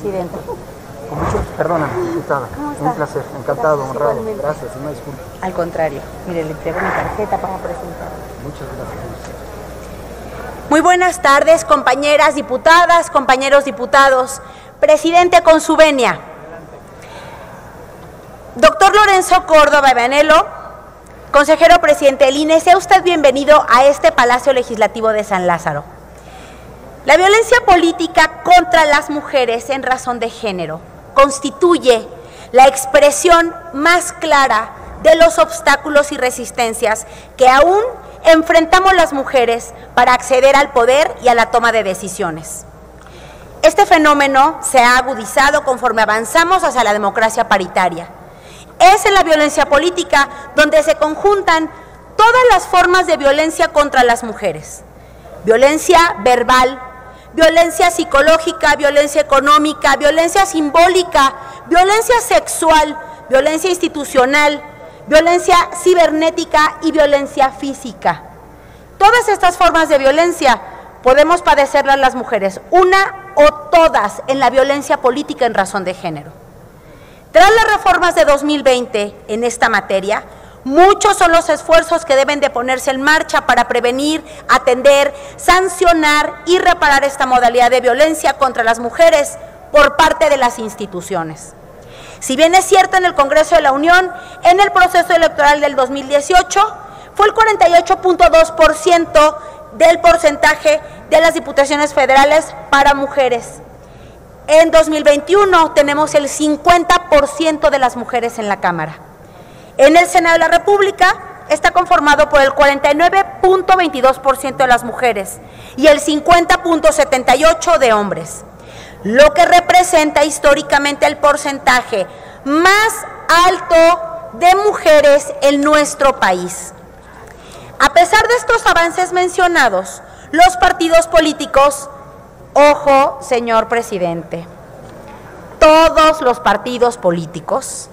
presidente. Con mucho, perdóname, diputada. Un placer, encantado, Gracias, honrado. igualmente. Gracias, una disculpa. Al contrario, mire, le entrego mi tarjeta para presentar. Muchas gracias. Muy buenas tardes, compañeras diputadas, compañeros diputados. Presidente Consubenia. Doctor Lorenzo Córdoba Banelo, consejero presidente del INE, sea usted bienvenido a este Palacio Legislativo de San Lázaro. La violencia política contra las mujeres en razón de género constituye la expresión más clara de los obstáculos y resistencias que aún enfrentamos las mujeres para acceder al poder y a la toma de decisiones. Este fenómeno se ha agudizado conforme avanzamos hacia la democracia paritaria. Es en la violencia política donde se conjuntan todas las formas de violencia contra las mujeres. Violencia verbal, violencia psicológica, violencia económica, violencia simbólica, violencia sexual, violencia institucional, violencia cibernética y violencia física. Todas estas formas de violencia podemos padecerlas las mujeres, una o todas en la violencia política en razón de género. Tras las reformas de 2020 en esta materia, muchos son los esfuerzos que deben de ponerse en marcha para prevenir, atender, sancionar y reparar esta modalidad de violencia contra las mujeres por parte de las instituciones. Si bien es cierto en el Congreso de la Unión, en el proceso electoral del 2018 fue el 48.2% del porcentaje de las diputaciones federales para mujeres. En 2021 tenemos el 50% de las mujeres en la Cámara. En el Senado de la República está conformado por el 49.22% de las mujeres y el 50.78% de hombres, lo que representa históricamente el porcentaje más alto de mujeres en nuestro país. A pesar de estos avances mencionados, los partidos políticos, ojo, señor presidente, todos los partidos políticos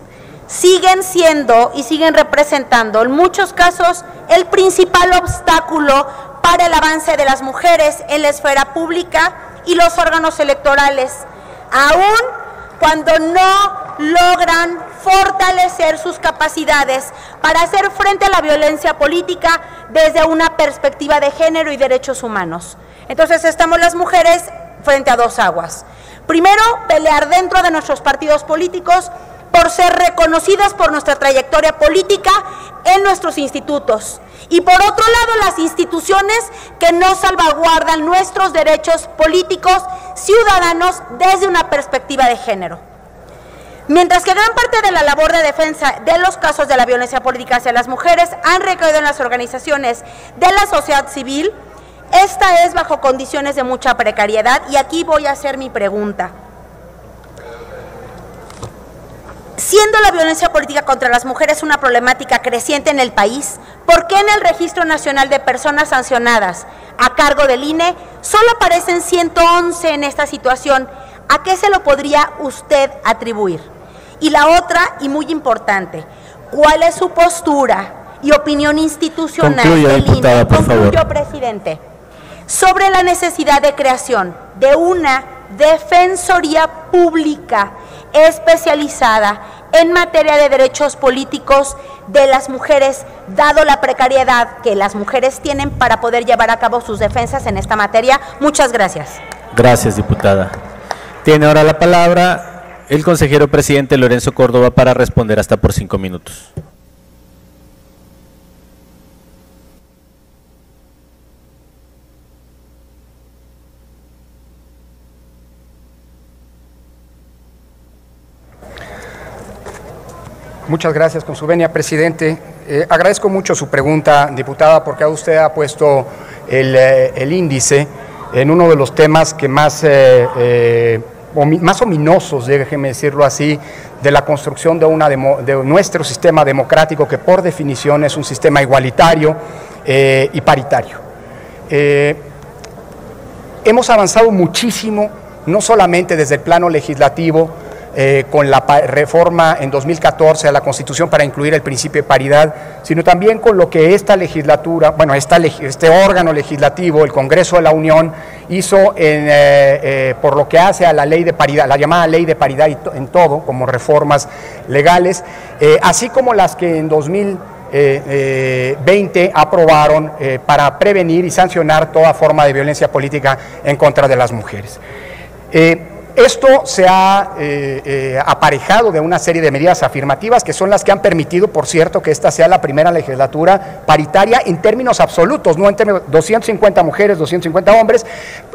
siguen siendo y siguen representando en muchos casos el principal obstáculo para el avance de las mujeres en la esfera pública y los órganos electorales, aún cuando no logran fortalecer sus capacidades para hacer frente a la violencia política desde una perspectiva de género y derechos humanos. Entonces estamos las mujeres frente a dos aguas. Primero, pelear dentro de nuestros partidos políticos por ser reconocidas por nuestra trayectoria política en nuestros institutos. Y por otro lado, las instituciones que no salvaguardan nuestros derechos políticos ciudadanos desde una perspectiva de género. Mientras que gran parte de la labor de defensa de los casos de la violencia política hacia las mujeres han recaído en las organizaciones de la sociedad civil, esta es bajo condiciones de mucha precariedad y aquí voy a hacer mi pregunta. Siendo la violencia política contra las mujeres una problemática creciente en el país, ¿por qué en el Registro Nacional de Personas Sancionadas a cargo del INE solo aparecen 111 en esta situación? ¿A qué se lo podría usted atribuir? Y la otra, y muy importante, ¿cuál es su postura y opinión institucional Concluya, del diputada, INE? por favor. Concluyo, presidente. Sobre la necesidad de creación de una defensoría pública especializada en materia de derechos políticos de las mujeres, dado la precariedad que las mujeres tienen para poder llevar a cabo sus defensas en esta materia. Muchas gracias. Gracias, diputada. Tiene ahora la palabra el consejero presidente Lorenzo Córdoba para responder hasta por cinco minutos. Muchas gracias, con su venia, presidente. Eh, agradezco mucho su pregunta, diputada, porque usted ha puesto el, eh, el índice en uno de los temas que más, eh, eh, más ominosos, déjeme decirlo así, de la construcción de, una demo- de nuestro sistema democrático, que por definición es un sistema igualitario eh, y paritario. Hemos avanzado muchísimo, no solamente desde el plano legislativo, eh, con la reforma en 2014 a la Constitución para incluir el principio de paridad, sino también con lo que esta legislatura, bueno, este órgano legislativo, el Congreso de la Unión, hizo eh, eh, por lo que hace a la ley de paridad, la llamada ley de paridad en todo, como reformas legales, así como las que en 2020 aprobaron para prevenir y sancionar toda forma de violencia política en contra de las mujeres. Esto se ha eh, eh, aparejado de una serie de medidas afirmativas que son las que han permitido, por cierto, que esta sea la primera legislatura paritaria en términos absolutos, no en términos 250 mujeres, 250 hombres,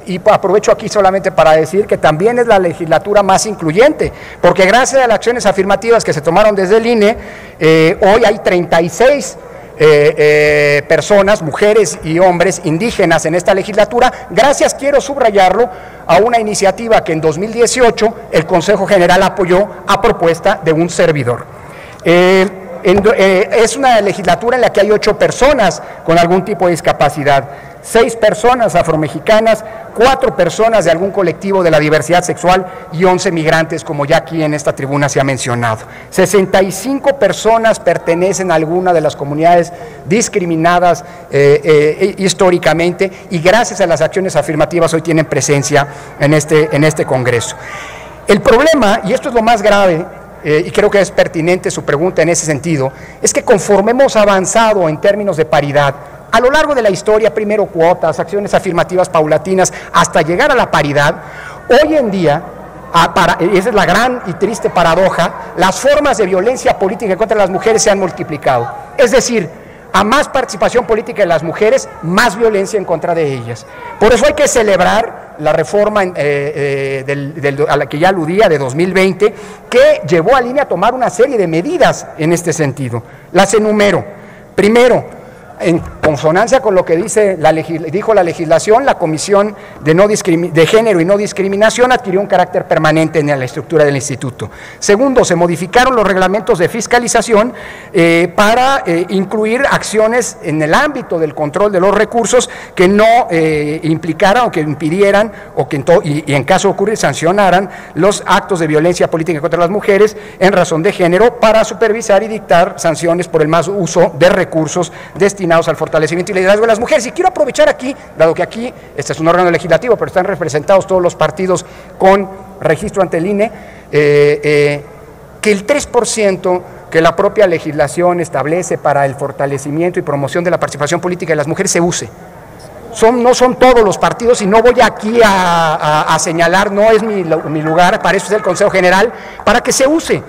y aprovecho aquí solamente para decir que también es la legislatura más incluyente, porque gracias a las acciones afirmativas que se tomaron desde el INE, eh, hoy hay 36 eh, eh, personas, mujeres y hombres indígenas en esta legislatura, gracias, quiero subrayarlo, a una iniciativa que en 2018 el Consejo General apoyó a propuesta de un servidor. Eh, es una legislatura en la que hay ocho personas con algún tipo de discapacidad seis personas afromexicanas, cuatro personas de algún colectivo de la diversidad sexual y once migrantes, como ya aquí en esta tribuna se ha mencionado. 65 personas pertenecen a alguna de las comunidades discriminadas eh, eh, históricamente y gracias a las acciones afirmativas hoy tienen presencia en este, en este Congreso. El problema, y esto es lo más grave, eh, y creo que es pertinente su pregunta en ese sentido, es que conforme hemos avanzado en términos de paridad, a lo largo de la historia, primero cuotas, acciones afirmativas paulatinas, hasta llegar a la paridad, hoy en día, esa es la gran y triste paradoja, las formas de violencia política contra las mujeres se han multiplicado. Es decir, a más participación política de las mujeres, más violencia en contra de ellas. Por eso hay que celebrar la reforma eh, eh, a la que ya aludía de 2020, que llevó a línea a tomar una serie de medidas en este sentido. Las enumero. Primero, en consonancia con lo que dice la dijo la legislación, la Comisión de, no de Género y No Discriminación adquirió un carácter permanente en la estructura del instituto. Segundo, se modificaron los reglamentos de fiscalización eh, para eh, incluir acciones en el ámbito del control de los recursos que no eh, implicaran o que impidieran o que en y, en caso de ocurrir sancionaran los actos de violencia política contra las mujeres en razón de género para supervisar y dictar sanciones por el más uso de recursos destinados al fortalecimiento y liderazgo de las mujeres. Y quiero aprovechar aquí, dado que aquí, este es un órgano legislativo, pero están representados todos los partidos con registro ante el INE, eh, eh, que el 3% que la propia legislación establece para el fortalecimiento y promoción de la participación política de las mujeres se use. Son, no son todos los partidos y no voy aquí a, señalar, no es mi, mi, lugar, para eso es el Consejo General, para que se use,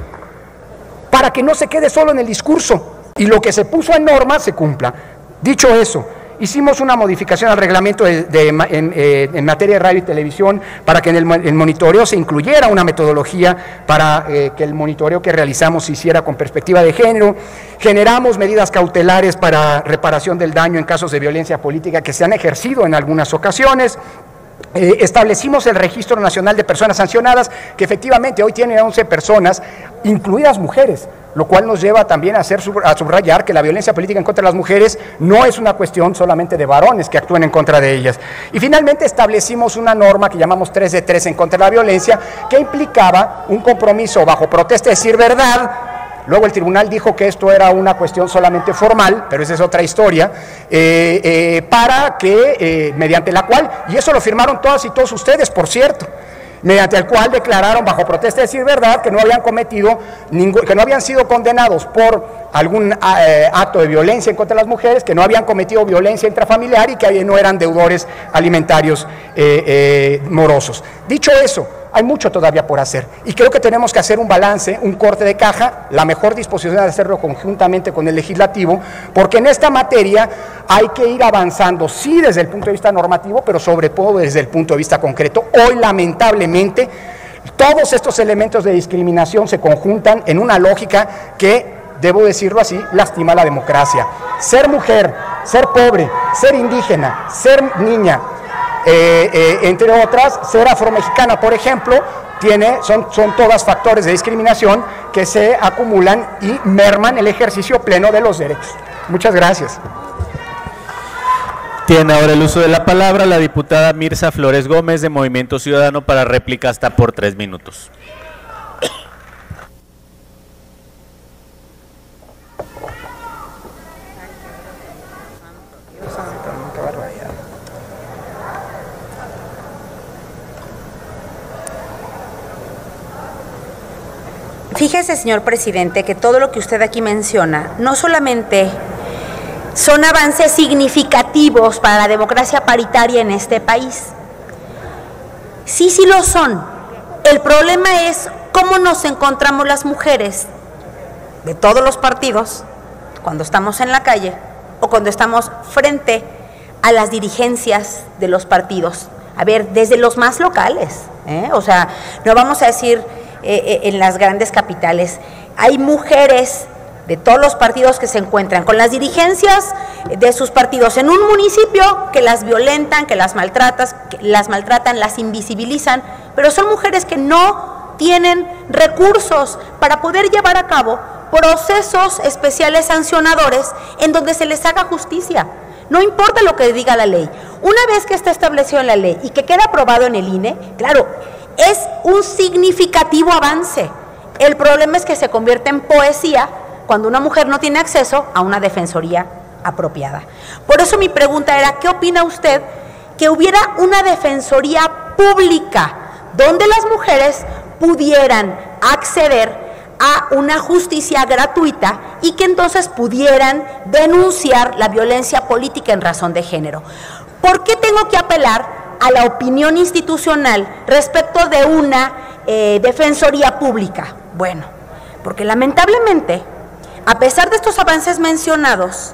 para que no se quede solo en el discurso y lo que se puso en norma se cumpla. Dicho eso, hicimos una modificación al reglamento de, eh, en, materia de radio y televisión para que en el, monitoreo se incluyera una metodología para eh, que el monitoreo que realizamos se hiciera con perspectiva de género. Generamos medidas cautelares para reparación del daño en casos de violencia política que se han ejercido en algunas ocasiones. Eh, establecimos el Registro Nacional de Personas Sancionadas, que efectivamente hoy tiene 11 personas, incluidas mujeres, lo cual nos lleva también a, hacer, a subrayar que la violencia política en contra de las mujeres no es una cuestión solamente de varones que actúen en contra de ellas. Y finalmente establecimos una norma que llamamos 3 de 3 en contra de la violencia, que implicaba un compromiso bajo protesta de decir verdad, Luego el tribunal dijo que esto era una cuestión solamente formal, pero esa es otra historia, eh, eh, para que, eh, mediante la cual, y eso lo firmaron todas y todos ustedes, por cierto, mediante el cual declararon bajo protesta de decir verdad que no habían cometido, que no habían sido condenados por algún acto de violencia en contra de las mujeres, que no habían cometido violencia intrafamiliar y que no eran deudores alimentarios morosos. Dicho eso, hay mucho todavía por hacer y creo que tenemos que hacer un balance, un corte de caja, la mejor disposición de hacerlo conjuntamente con el legislativo, porque en esta materia hay que ir avanzando, sí desde el punto de vista normativo, pero sobre todo desde el punto de vista concreto. Hoy lamentablemente todos estos elementos de discriminación se conjuntan en una lógica que debo decirlo así, lastima la democracia. Ser mujer, ser pobre, ser indígena, ser niña, eh, eh, entre otras, ser afromexicana, por ejemplo, tiene, son, son todas factores de discriminación que se acumulan y merman el ejercicio pleno de los derechos. Muchas gracias. Tiene ahora el uso de la palabra la diputada Mirza Flores Gómez de Movimiento Ciudadano para réplica hasta por tres minutos. Fíjese, señor presidente, que todo lo que usted aquí menciona no solamente son avances significativos para la democracia paritaria en este país. Sí, sí lo son. El problema es cómo nos encontramos las mujeres de todos los partidos cuando estamos en la calle o cuando estamos frente a las dirigencias de los partidos. A ver, desde los más locales, ¿eh? o sea, no vamos a decir eh, eh, en las grandes capitales, hay mujeres de todos los partidos que se encuentran con las dirigencias de sus partidos en un municipio que las violentan, que las maltratan, que las maltratan, las invisibilizan, pero son mujeres que no tienen recursos para poder llevar a cabo procesos especiales sancionadores en donde se les haga justicia. No importa lo que diga la ley. Una vez que está establecido en la ley y que queda aprobado en el INE, claro, es un significativo avance. El problema es que se convierte en poesía cuando una mujer no tiene acceso a una defensoría apropiada. Por eso mi pregunta era, ¿qué opina usted que hubiera una defensoría pública donde las mujeres pudieran acceder a una justicia gratuita y que entonces pudieran denunciar la violencia política en razón de género? ¿Por qué tengo que apelar a la opinión institucional respecto de una eh, defensoría pública? Bueno, porque lamentablemente a pesar de estos avances mencionados,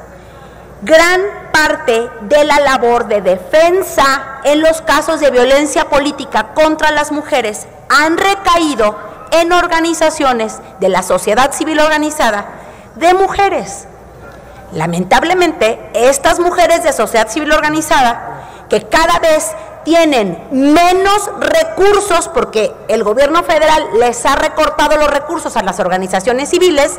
gran parte de la labor de defensa en los casos de violencia política contra las mujeres han recaído en organizaciones de la sociedad civil organizada de mujeres. Lamentablemente, estas mujeres de sociedad civil organizada, que cada vez tienen menos recursos porque el gobierno federal les ha recortado los recursos a las organizaciones civiles,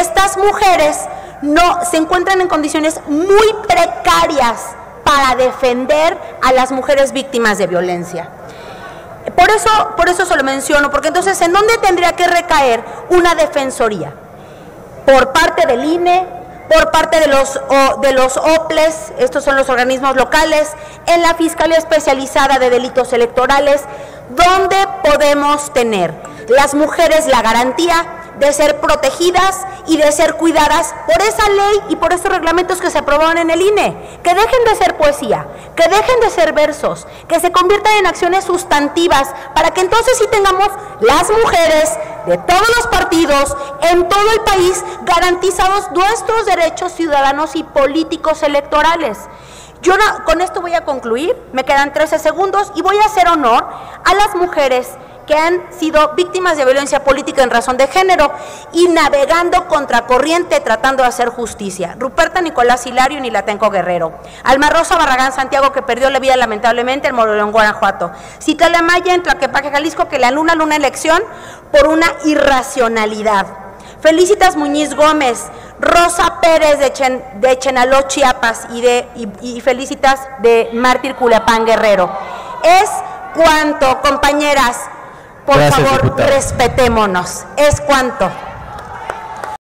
estas mujeres no se encuentran en condiciones muy precarias para defender a las mujeres víctimas de violencia. Por eso, por eso se lo menciono, porque entonces, ¿en dónde tendría que recaer una defensoría? Por parte del INE, por parte de los, de los OPLES, estos son los organismos locales, en la Fiscalía Especializada de Delitos Electorales, donde podemos tener las mujeres la garantía de ser protegidas y de ser cuidadas por esa ley y por esos reglamentos que se aprobaron en el INE. Que dejen de ser poesía, que dejen de ser versos, que se conviertan en acciones sustantivas para que entonces sí tengamos las mujeres de todos los partidos en todo el país garantizados nuestros derechos ciudadanos y políticos electorales. Yo con esto voy a concluir, me quedan 13 segundos y voy a hacer honor a las mujeres que han sido víctimas de violencia política en razón de género y navegando contracorriente tratando de hacer justicia. Ruperta Nicolás Hilario y Nilatenco Guerrero. Alma Rosa Barragán Santiago que perdió la vida lamentablemente en Moroleón, Guanajuato. Citlala Maya en Tlaquepaque, Jalisco que le anula una elección por una irracionalidad. Felicitas Muñiz Gómez, Rosa Pérez de, de Chenaló, Chiapas y, de, y, Felicitas de Mártir Culepán Guerrero. Es cuanto, compañeras, por favor, respetémonos. Es cuanto.